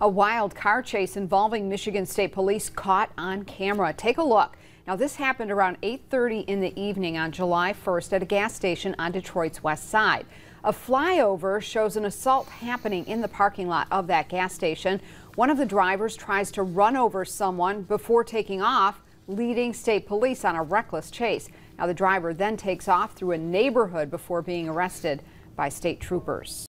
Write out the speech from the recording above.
A wild car chase involving Michigan State Police caught on camera. Take a look. Now this happened around 8.30 in the evening on July 1st at a gas station on Detroit's west side. A flyover shows an assault happening in the parking lot of that gas station. One of the drivers tries to run over someone before taking off, leading state police on a reckless chase. Now the driver then takes off through a neighborhood before being arrested by state troopers.